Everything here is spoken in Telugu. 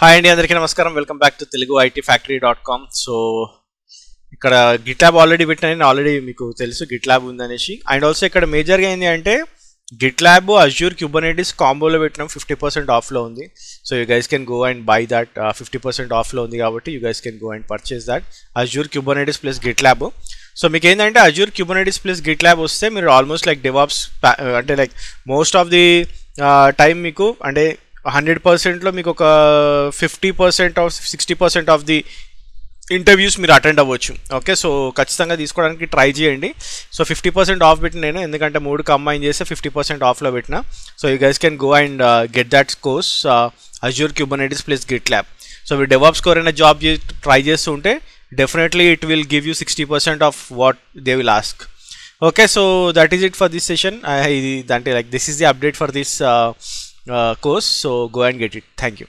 హాయ్ అండి అందరికీ నమస్కారం. Welcome back to Telugu IT factory dot com so ఇక్కడ గిట్ ల్యాబ్ ఆల్రెడీ పెట్టిన ఆల్రెడీ మీకు తెలుసు గిట్ ల్యాబ్ ఉందనేసి. అండ్ ఆల్సో ఇక్కడ మేజర్గా ఏంటి అంటే గిట్ ల్యాబ్ అజ్యూర్ క్యూబనైటిస్ కాంబోలో పెట్టినాం ఫిఫ్టీ పర్సెంట్ ఆఫ్లో ఉంది. So you guys can go and buy that fifty percent ఆఫ్లో ఉంది కాబట్టి you guys can go and purchase that Azure Kubernetes plus GitLab so మీకు ఏంటంటే Azure Kubernetes plus Git lab వస్తే మీరు ఆల్మోస్ట్ లైక్ డెవాప్స్ అంటే like most of the time మీకు అంటే హండ్రెడ్ పర్సెంట్లో మీకు ఒక fifty percent of sixty percent of the interviews మీరు అటెండ్ అవ్వచ్చు. ఓకే సో ఖచ్చితంగా తీసుకోవడానికి ట్రై చేయండి. సో ఫిఫ్టీ పర్సెంట్ ఆఫ్ పెట్టిన నేను ఎందుకంటే మూడు కంబైన్ చేస్తే ఫిఫ్టీ పర్సెంట్ ఆఫ్లో పెట్టిన. So you guys can go and uh, get that course uh, Azure Kubernetes plus GitLab so మీరు డెవాప్స్ కోర్ అయినా జాబ్ ట్రై చేస్తూ ఉంటే definitely it will give you sixty percent of what they will ask okay so that is it for this session ఇది అంటే like this is the update for this uh, course. So go and get it. Thank you.